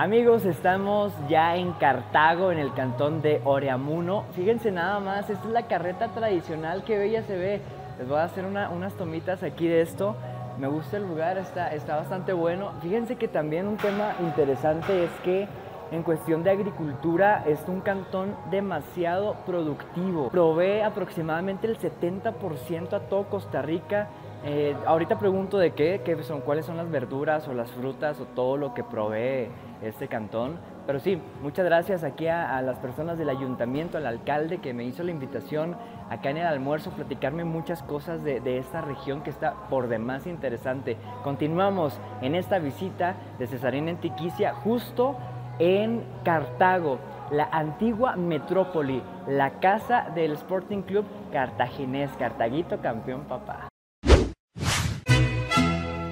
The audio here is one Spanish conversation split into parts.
Amigos, estamos ya en Cartago, en el cantón de Oreamuno. Fíjense nada más, esta es la carreta tradicional, que bella se ve. Les voy a hacer unas tomitas aquí de esto. Me gusta el lugar, está, está bastante bueno. Fíjense que también un tema interesante es que en cuestión de agricultura es un cantón demasiado productivo. Provee aproximadamente el 70% a todo Costa Rica. Eh, ahorita pregunto de qué, qué son, cuáles son las verduras o las frutas o todo lo que provee este cantón. Pero sí, muchas gracias aquí a, las personas del ayuntamiento, al alcalde que me hizo la invitación acá en el almuerzo, platicarme muchas cosas de, esta región que está por demás interesante. Continuamos en esta visita de Cesarina en Tiquicia, justo en Cartago, la antigua metrópoli, la casa del Sporting Club Cartaginés, Cartaguito campeón papá.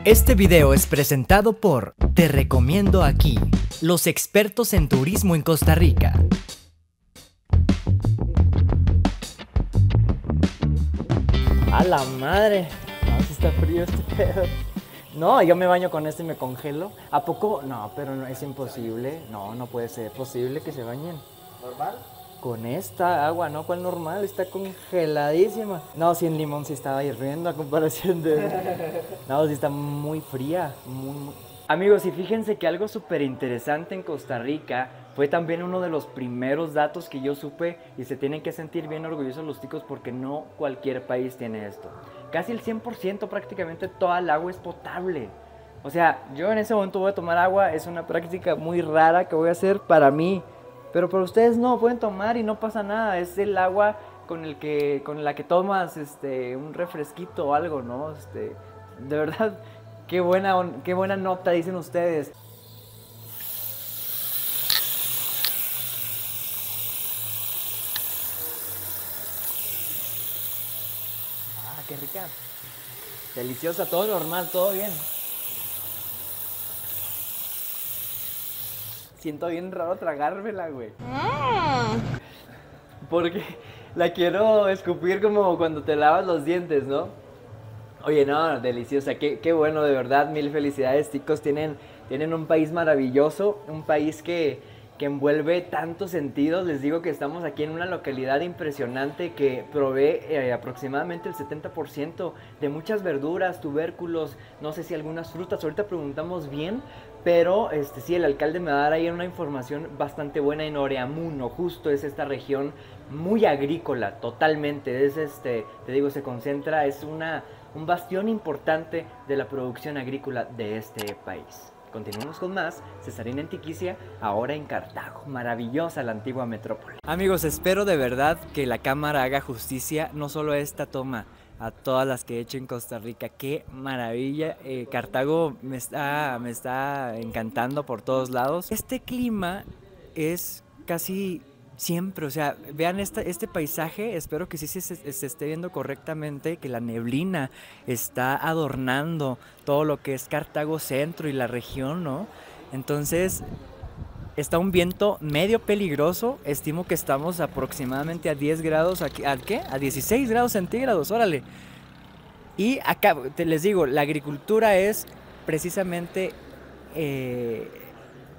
Este video es presentado por Te Recomiendo Aquí, los expertos en turismo en Costa Rica. A la madre, no, si está frío este pedo. No, yo me baño con este y me congelo. ¿A poco? No, pero no, es imposible. No, no puede ser posible que se bañen. ¿Normal? Con esta agua, ¿no? ¿Cuál normal? Está congeladísima. No, si en limón sí estaba hirviendo a comparación de... No, sí está muy fría. Muy, Amigos, y fíjense que algo súper interesante en Costa Rica fue también uno de los primeros datos que yo supe y se tienen que sentir bien orgullosos los chicos porque no cualquier país tiene esto casi el 100% prácticamente toda el agua es potable. O sea, yo en ese momento voy a tomar agua, es una práctica muy rara que voy a hacer para mí, pero para ustedes no, pueden tomar y no pasa nada, es el agua con, el que, con la que tomas este, un refresquito o algo, ¿no? Este, de verdad, qué buena, qué buena nota dicen ustedes. qué rica. Deliciosa, todo normal, todo bien. Siento bien raro tragármela, güey. Mm. Porque la quiero escupir como cuando te lavas los dientes, ¿no? Oye, no, deliciosa. Qué, qué bueno, de verdad. Mil felicidades, chicos. Tienen, tienen un país maravilloso. Un país que, que envuelve tantos sentidos. Les digo que estamos aquí en una localidad impresionante que provee eh, aproximadamente el 70% de muchas verduras, tubérculos, no sé si algunas frutas. Ahorita preguntamos bien, pero este sí, el alcalde me va a dar ahí una información bastante buena en Oreamuno. Justo es esta región muy agrícola, totalmente. Es este, te digo, se concentra, es una, un bastión importante de la producción agrícola de este país. Continuamos con más, Cesarina Antiquicia, ahora en Cartago, maravillosa la antigua metrópoli. Amigos, espero de verdad que la cámara haga justicia, no solo a esta toma, a todas las que he hecho en Costa Rica. Qué maravilla, eh, Cartago me está, me está encantando por todos lados. Este clima es casi siempre, o sea, vean este paisaje, espero que sí se, se, esté viendo correctamente, que la neblina está adornando todo lo que es Cartago Centro y la región, ¿no? Entonces, está un viento medio peligroso, estimo que estamos aproximadamente a 10 grados, aquí, ¿a qué? A 16 grados centígrados, órale. Y acá, te les digo, la agricultura es precisamente... Eh,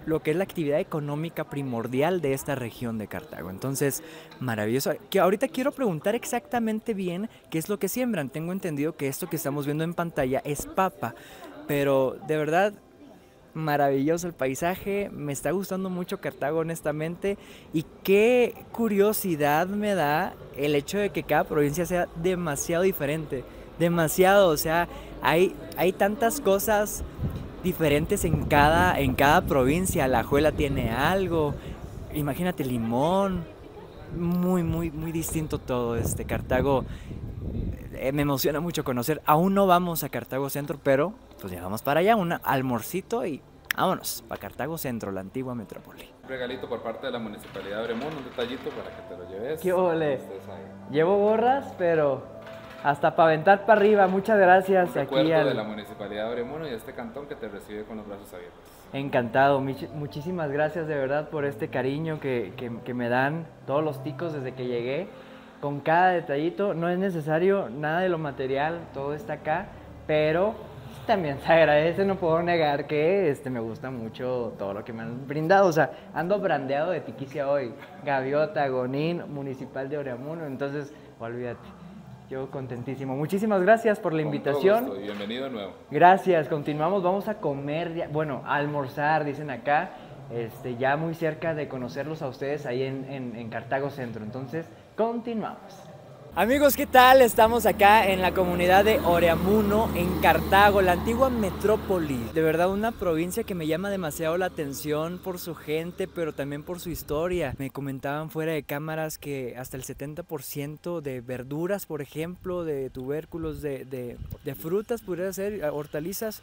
lo que es la actividad económica primordial de esta región de Cartago. Entonces, maravilloso. Que ahorita quiero preguntar exactamente bien qué es lo que siembran. Tengo entendido que esto que estamos viendo en pantalla es papa, pero de verdad maravilloso el paisaje, me está gustando mucho Cartago honestamente y qué curiosidad me da el hecho de que cada provincia sea demasiado diferente, demasiado, o sea, hay, hay tantas cosas diferentes en cada, en cada provincia. La Juela tiene algo, imagínate Limón, muy, muy, muy distinto todo. Este Cartago eh, me emociona mucho conocer. Aún no vamos a Cartago Centro, pero pues ya vamos para allá, un almorcito y vámonos para Cartago Centro, la antigua metrópoli. Un regalito por parte de la municipalidad de Bremón, un detallito para que te lo lleves. ¿Qué ole? Llevo gorras, pero hasta para aventar para arriba. Muchas gracias. Un aquí de la Municipalidad de Oremono y este cantón que te recibe con los brazos abiertos. Encantado. muchísimas gracias de verdad por este cariño que, que, me dan todos los ticos desde que llegué. Con cada detallito. No es necesario nada de lo material, todo está acá. Pero También se agradece, no puedo negar que este, me gusta mucho todo lo que me han brindado. O sea, ando brandeado de tiquicia hoy. Gaviota, Gonín, Municipal de Oreamuno. Entonces, olvídate. Yo contentísimo. Muchísimas gracias por la invitación. Bienvenido de nuevo. Gracias. Continuamos. Vamos a comer, bueno, a almorzar, dicen acá. Este, ya muy cerca de conocerlos a ustedes ahí en, en Cartago Centro. Entonces, continuamos. Amigos, ¿qué tal? Estamos acá en la comunidad de Oreamuno, en Cartago, la antigua metrópoli. De verdad, una provincia que me llama demasiado la atención por su gente, pero también por su historia. Me comentaban fuera de cámaras que hasta el 70% de verduras, por ejemplo, de tubérculos, de, de, frutas, podría ser, eh, hortalizas,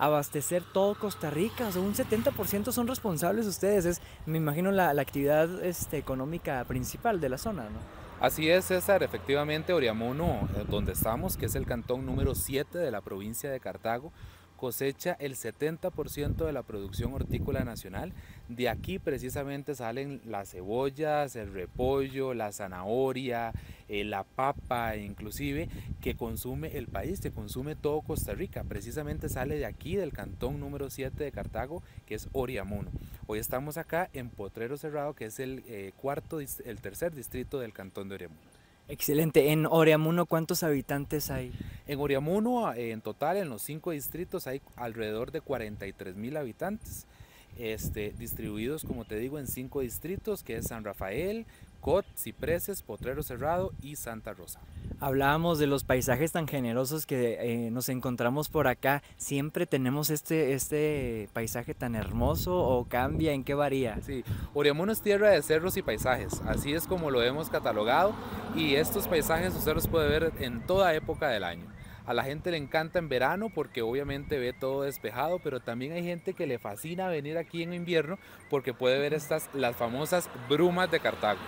abastecer todo Costa Rica. O sea, un 70% son responsables ustedes. Es, me imagino, la, la actividad este, económica principal de la zona, ¿no? Así es, César. Efectivamente, Oriamuno, eh, donde estamos, que es el cantón número 7 de la provincia de Cartago, cosecha el 70% de la producción hortícola nacional. De aquí precisamente salen las cebollas, el repollo, la zanahoria, eh, la papa inclusive, que consume el país, que consume todo Costa Rica. Precisamente sale de aquí, del cantón número 7 de Cartago, que es Oriamuno. Hoy estamos acá en Potrero Cerrado, que es el, eh, cuarto, el tercer distrito del cantón de Oriamuno. Excelente. ¿En Oriamuno cuántos habitantes hay? En Oriamuno, eh, en total, en los cinco distritos hay alrededor de 43 mil habitantes. Este, distribuidos, como te digo, en cinco distritos, que es San Rafael, Cot, Cipreses, Potrero Cerrado y Santa Rosa. Hablábamos de los paisajes tan generosos que eh, nos encontramos por acá. ¿Siempre tenemos este, este paisaje tan hermoso o cambia? ¿En qué varía? Sí, Oriamuno es tierra de cerros y paisajes. Así es como lo hemos catalogado y estos paisajes usted los puede ver en toda época del año. A la gente le encanta en verano porque obviamente ve todo despejado, pero también hay gente que le fascina venir aquí en invierno porque puede ver estas las famosas brumas de Cartago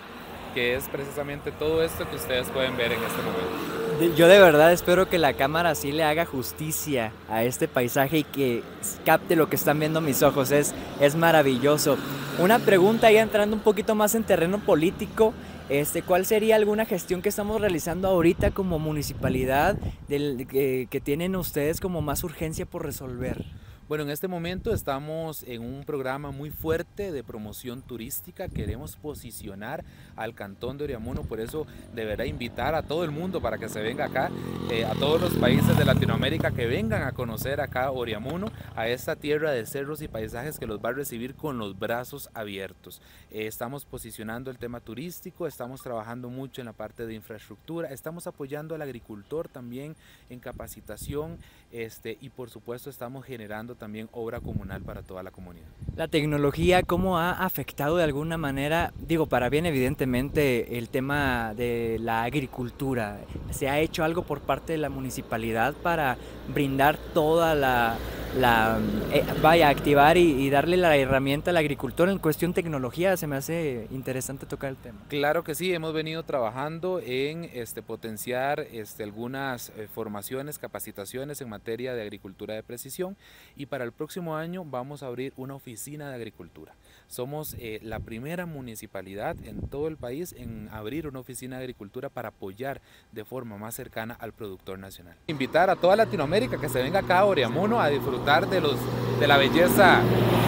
que es precisamente todo esto que ustedes pueden ver en este momento. Yo de verdad espero que la cámara sí le haga justicia a este paisaje y que capte lo que están viendo mis ojos. Es, es maravilloso. Una pregunta ya entrando un poquito más en terreno político. Este, ¿Cuál sería alguna gestión que estamos realizando ahorita como municipalidad que tienen ustedes como más urgencia por resolver? Bueno, en este momento estamos en un programa muy fuerte de promoción turística. Queremos posicionar al cantón de Oriamuno, por eso deberá invitar a todo el mundo para que se venga acá, eh, a todos los países de Latinoamérica que vengan a conocer acá Oriamuno, a esta tierra de cerros y paisajes que los va a recibir con los brazos abiertos. Eh, estamos posicionando el tema turístico, estamos trabajando mucho en la parte de infraestructura, estamos apoyando al agricultor también en capacitación este, y por supuesto estamos generando también obra comunal para toda la comunidad. La tecnología, ¿cómo ha afectado de alguna manera, digo, para bien evidentemente, el tema de la agricultura? ¿Se ha hecho algo por parte de la municipalidad para brindar toda la, la eh, vaya, activar y, darle la herramienta al agricultor en cuestión tecnología? Se me hace interesante tocar el tema. Claro que sí, hemos venido trabajando en este, potenciar este, algunas eh, formaciones, capacitaciones en materia de agricultura de precisión y para el próximo año vamos a abrir una oficina de agricultura. Somos eh, la primera municipalidad en todo el país en abrir una oficina de agricultura para apoyar de forma más cercana al productor nacional. Invitar a toda Latinoamérica que se venga acá a Oriamuno a disfrutar de, los, de la belleza,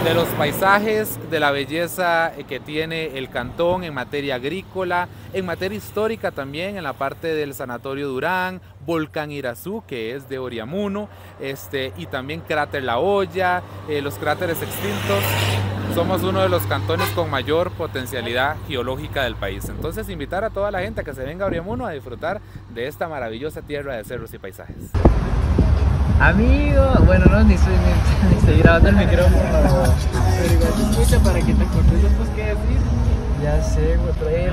de los paisajes, de la belleza eh, que tiene el cantón en materia agrícola, en materia histórica también, en la parte del Sanatorio Durán, Volcán Irazú, que es de Oriamuno, este, y también Cráter La Olla, eh, los cráteres extintos. Somos uno de los cantones con mayor potencialidad geológica del país. Entonces, invitar a toda la gente que se venga a Oriamuno a disfrutar de esta maravillosa tierra de cerros y paisajes. Amigo, bueno, no, ni estoy, ni, grabando el micrófono, pero igual se escucha para que te acordes después qué decir. Ya sé, güey, pero ahí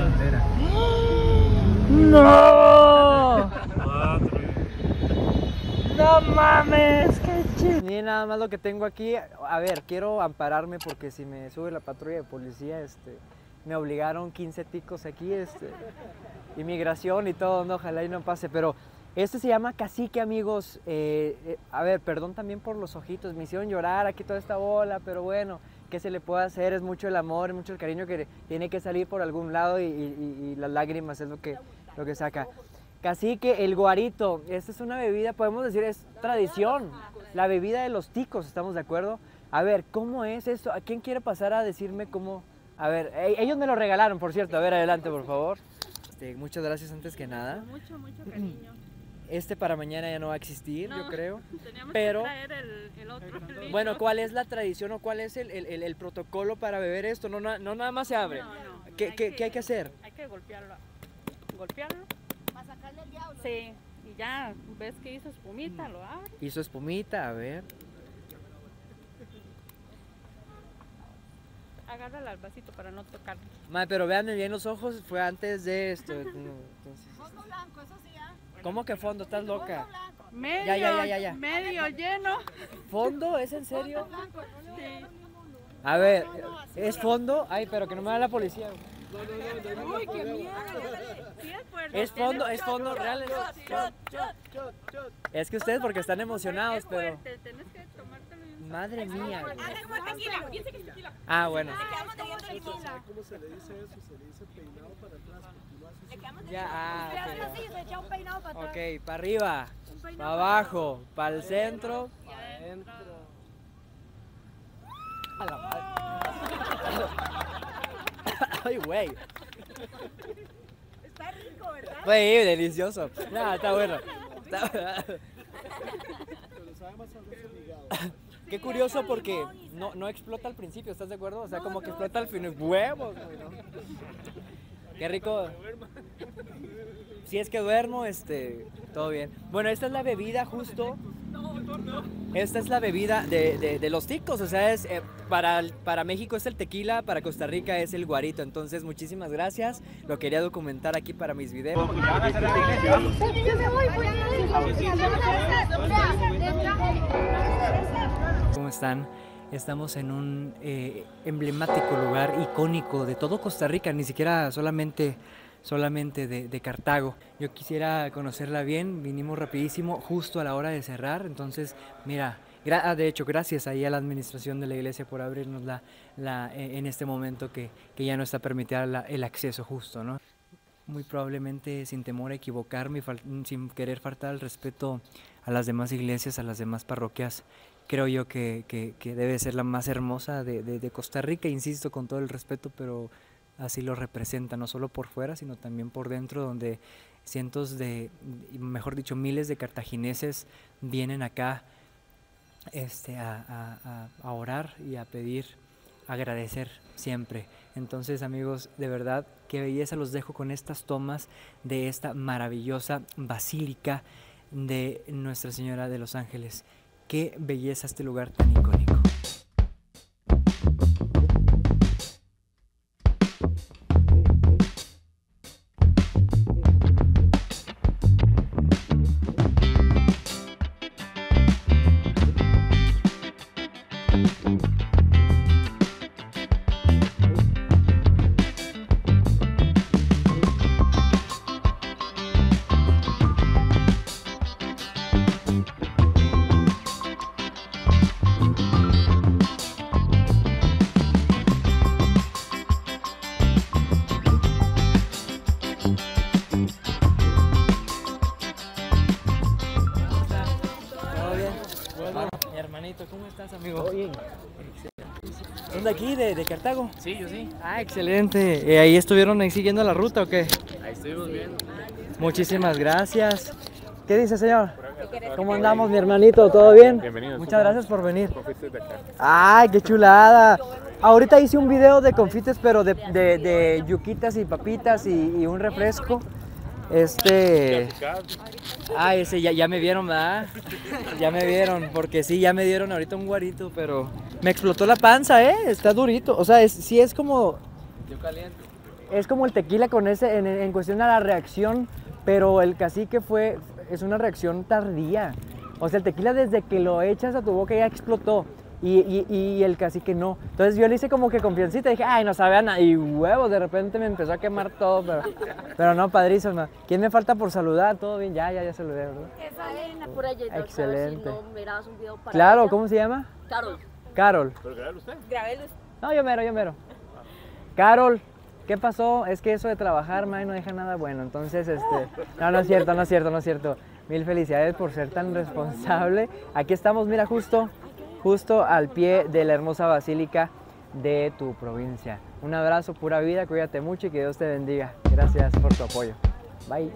¡No! ¡No mames! ¡Qué chido! Ni nada más lo que tengo aquí. A ver, quiero ampararme porque si me sube la patrulla de policía, este, me obligaron 15 ticos aquí, este, inmigración y todo, no, ojalá y no pase, pero este se llama cacique, amigos. Eh, eh, a ver, perdón también por los ojitos, me hicieron llorar aquí toda esta bola, pero bueno, ¿qué se le puede hacer? Es mucho el amor, mucho el cariño que tiene que salir por algún lado y, y las lágrimas es lo que, lo que saca. Cacique, el guarito, esta es una bebida, podemos decir, es tradición. la bebida de los ticos, ¿estamos de acuerdo? A ver, ¿cómo es esto? ¿A quién quiere pasar a decirme cómo? A ver, e- ellos me lo regalaron, por cierto. A ver, adelante, por favor. Este, muchas gracias antes que nada. Mucho, mucho cariño. Este para mañana ya no va a existir, yo No. creo. Teníamos Pero- que traer el, el otro. Bueno, ¿cuál es la tradición o cuál es el, el- el- el protocolo para beber esto? No, na- no nada más se abre. No, no, ¿Qué, qué- qué hay que hacer? Hay que golpearlo. Golpearlo. Para sacarle el diablo. Sí, y ya ves que hizo espumita, lo abre. Hizo espumita, a ver. Agárrala al vasito para no tocarlo. Ma, pero véanme bien los ojos, fue antes de esto. no, entonces- ¿Cómo que fondo? ¿Estás loca? Medio, Ya, ya, ya, ya, ya. medio lleno. ¿Fondo? ¿Es en serio? Sí. A ver, ¿es fondo? Ay, pero que no me da la policía. Uy, qué miedo. Sí, es fuerte. Es fondo, es fondo real. es- Es que ustedes porque están emocionados, pero... Madre mía. Ah, bueno. ¿Cómo se le dice eso? Se le dice peinado para atrás. Ya, ah, ok. se echa un peinado para atrás. Ok, para arriba, para abajo, para el centro, para adentro. A la madre. Ay, güey. Está rico, ¿verdad? Güey, delicioso. No, está bueno. Está-. Qué curioso porque no, no explota al principio, ¿estás de acuerdo? O sea, como que explota al final. Huevos, güey, ¿no? Qué rico. Si es que duermo, este, todo bien. Bueno, esta es la bebida justo. Esta es la bebida de, de- de los ticos, o sea, es, eh, para, para México es el tequila, para Costa Rica es el guarito. Entonces, muchísimas gracias. Lo quería documentar aquí para mis videos. Yo me voy, voy a ¿Cómo están? Estamos en un eh, emblemático lugar icónico de todo Costa Rica, ni siquiera solamente, solamente de, de Cartago. Yo quisiera conocerla bien, vinimos rapidísimo, justo a la hora de cerrar, entonces, mira, ah, de hecho, gracias ahí a la administración de la iglesia por abrirnos la, la, eh, en este momento que, que ya no está permitida la- el acceso justo, ¿no? muy probablemente sin temor a equivocarme sin querer faltar al respeto a las demás iglesias, a las demás parroquias, creo yo que, que- debe ser la más hermosa de, de- Costa Rica, insisto, con todo el respeto, pero así lo representa, no solo por fuera, sino también por dentro, donde cientos de, mejor dicho, miles de cartagineses vienen acá este, a- a orar y a pedir, agradecer siempre. Entonces, amigos, de verdad, qué belleza los dejo con estas tomas de esta maravillosa basílica de Nuestra Señora de los Ángeles. Qué belleza este lugar tan icónico. Cartago? Sí, yo sí. Ah, excelente. ¿Y ahí estuvieron ahí siguiendo la ruta o qué? Ahí estuvimos viendo. Muchísimas gracias. ¿Qué dice, señor? ¿Cómo andamos, mi hermanito? ¿Todo bien? Bienvenido. Muchas gracias por venir. Confites de acá. ¡Ay, qué chulada! Ahorita hice un video de confites, pero de, de- de yuquitas y papitas y, y un refresco. Este. Ah, ese ya, ya me vieron, ¿verdad? Ya me vieron, porque sí, ya me dieron ahorita un guarito, pero me explotó la panza, ¿eh? Está durito. O sea, es, sí es como. Yo caliente. Es como el tequila con ese, en, en cuestión a la reacción, pero el cacique fue, es una reacción tardía. O sea, el tequila desde que lo echas a tu boca ya explotó. Y, y- y el cacique no. Entonces yo le hice como que confiancita, dije, ay, no sabe a nada. Y huevos, de repente me empezó a quemar todo, pero, pero no, padrísimo. ¿Quién me falta por saludar? Todo bien, ya, ya, ya saludé, ¿verdad? Esa Elena por allá. Excelente. Si no mirabas un video para Claro, ella. ¿cómo se llama? Carol. Carol. ¿Pero usted? Grabé No, yo mero, yo mero. Carol, ¿qué pasó? Es que eso de trabajar, man, no deja nada bueno. Entonces, este. No, no es cierto, no es cierto, no es cierto. Mil felicidades por ser tan responsable. Aquí estamos, mira, justo, justo al pie de la hermosa basílica de tu provincia. Un abrazo, pura vida, cuídate mucho y que Dios te bendiga. Gracias por tu apoyo. Bye.